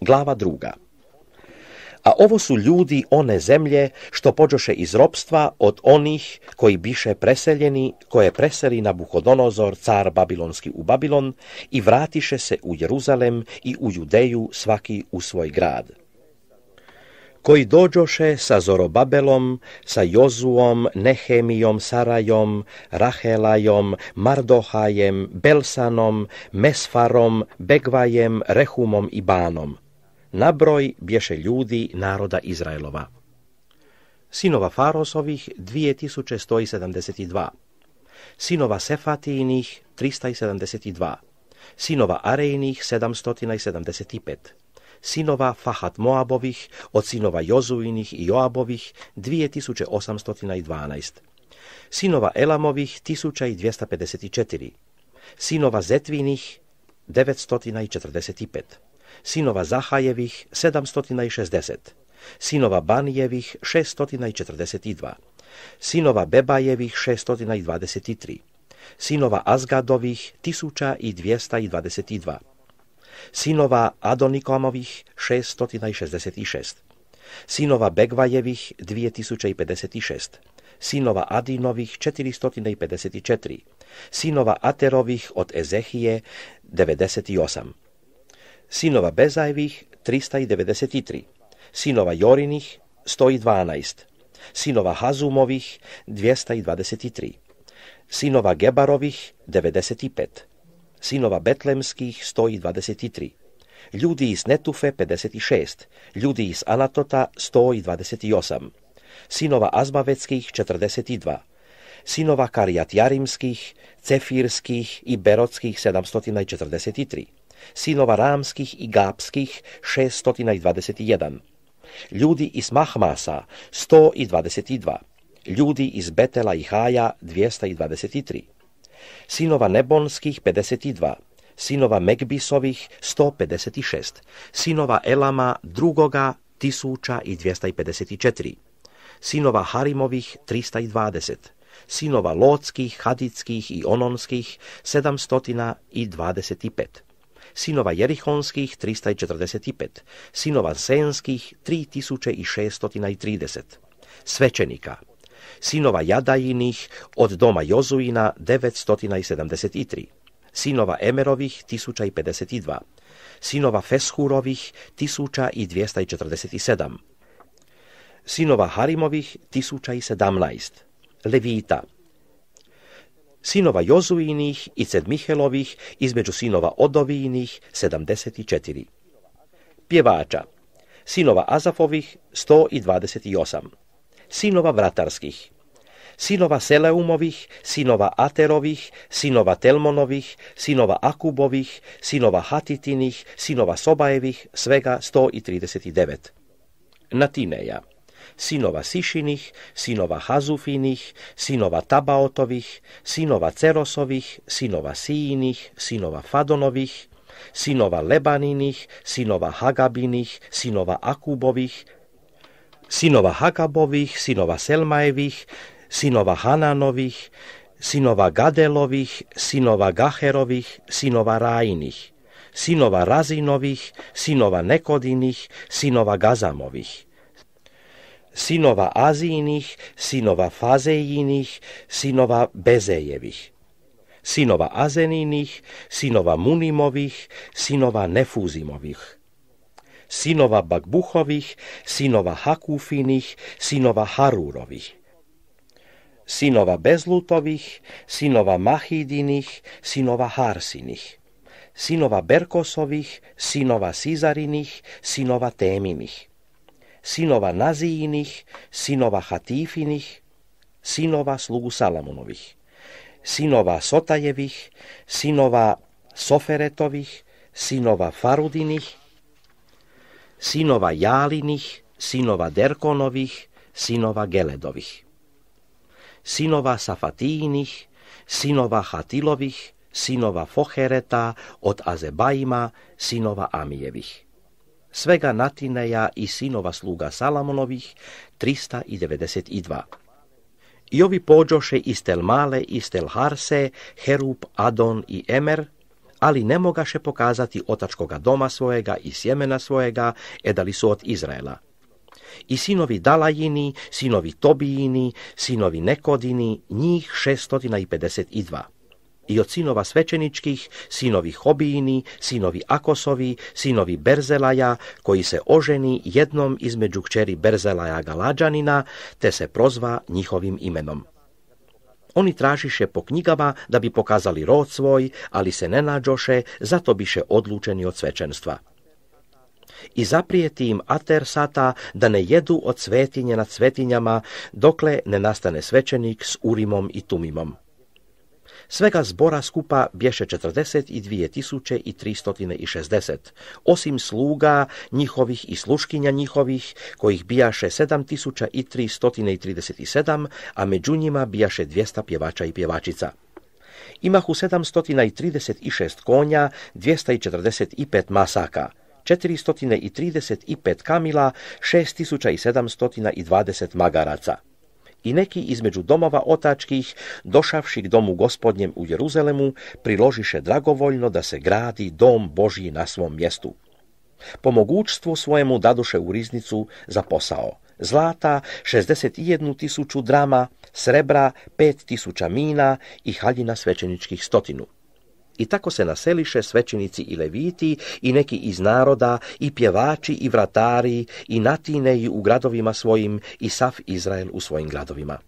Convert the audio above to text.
Glava druga. A ovo su ljudi one zemlje što pođoše iz ropstva od onih koji biše preseljeni, koje preseli na Buhodonozor, car Babilonski u Babilon, i vratiše se u Jeruzalem i u Judeju svaki u svoj grad koji dođoše sa Zorobabelom, sa Jozuom, Nehemijom, Sarajom, Rahelajom, Mardohajem, Belsanom, Mesfarom, Begvajem, Rehumom i Banom. Nabroj bješe ljudi naroda Izraelova. Sinova Farosovih 2172. Sinova Sefatijinih 372. Sinova Arejnih 775 sinova Fahat Moabovih, od sinova Jozuinih i Joabovih 2812, sinova Elamovih 1254, sinova Zetvinih 945, sinova Zahajevih 760, sinova Banijevih 642, sinova Bebajevih 623, sinova Azgadovih 1222, sinova Adonikomovih 666, sinova Begvajevih 2056, sinova Adinovih 454, sinova Aterovih od Ezehije 98, sinova Bezajevih 393, sinova Jorinih 112, sinova Hazumovih 223, sinova Gebarovih 95, sinova Betlemskih stoji 23, ljudi iz Netufe 56, ljudi iz Anatota stoji 28, sinova Azmavetskih 42, sinova Jarimskih, Cefirskih i Berotskih 743, sinova Ramskih i Gapskih 621, ljudi iz Mahmasa 122, ljudi iz Betela i Haja 223, sinova Nebonskih 52, sinova Megbisovih 156, sinova Elama drugoga 1254, sinova Harimovih 320, sinova Lotskih, Haditskih i Ononskih 725, sinova Jerihonskih 345, sinova Senskih 3630, svećenika sinova Jadajinih od doma Jozuina 973, sinova Emerovih 1052, sinova Feshurovih 1247, sinova Harimovih 1017, Levita, sinova Jozuinih i Cedmihelovih između sinova Odovijinih 74, pjevača, sinova Azafovih 128, sinova Vratarskih, sinova Seleumovih, sinova Aterovih, sinova Telmonovih, sinova Akubovih, sinova Hatitinih, sinova Sobajevih, svega 139. Natineja, synova Sišiných, synova hazufinich, synova Tabaotových, synova Cerosových, synova Síjiných, synova Fadonových, synova Lebaniných, synova hagabinich, synova Akubových, synova Hakabových, synova Selmajevých, synova Hananových, synova Gadelových, synova Gacherových, synova Rájiných, synova Razinových, synova Nekodiných, synova Gazamových synova Azijných, synova Fazejíných, synova Bezejevých, synova Azeníných, synova Munimových, synova Nefúzimových, synova Bakbuchových, synova Hakúfiných, synova Harúrových, synova Bezlutových, synova Machídiných, synova Harsiných, synova Berkosových, synova Cizariných, synova Téminých. Sinova Nazijinih, sinova Hatifinih, sinova slugu Salamonovih, sinova Sotajevih, sinova Soferetovih, sinova Farudinih, sinova Jalinih, sinova Derkonovih, sinova Geledovih, sinova Safatijinih, sinova Hatilovih, sinova Fohereta, od Azebajima, sinova Amijevih. Svega Natineja i sinova sluga Salamonovih, 392. I ovi pođoše iz Telmale, iz Telharse, Herub, Adon i Emer, ali ne mogaše pokazati otačkoga doma svojega i sjemena svojega, edali su od Izraela. I sinovi Dalajini, sinovi Tobijini, sinovi Nekodini, njih 652 i od sinova svećeničkih, sinovi Hobijini, sinovi Akosovi, sinovi Berzelaja, koji se oženi jednom između kćeri Berzelaja Galađanina, te se prozva njihovim imenom. Oni tražiše po knjigama da bi pokazali rod svoj, ali se ne nađoše, zato biše odlučeni od svečenstva. I zaprijeti im Atersata da ne jedu od svetinje nad svetinjama, dokle ne nastane svećenik s Urimom i Tumimom. Svega zbora skupa bješe 42.360, osim sluga njihovih i sluškinja njihovih, kojih bijaše 7.337, a među njima bijaše 200 pjevača i pjevačica. Imahu 736 konja, 245 masaka, 435 kamila, 6720 magaraca i neki između domova otačkih, došavši k domu gospodnjem u Jeruzalemu, priložiše dragovoljno da se gradi dom Božji na svom mjestu. Po mogućstvu svojemu daduše u riznicu za posao. Zlata 61 tisuću drama, srebra 5 tisuća mina i haljina svećeničkih stotinu. I tako se naseliše svećenici i leviti i neki iz naroda i pjevači i vratari i natineji u gradovima svojim i sav Izrael u svojim gradovima.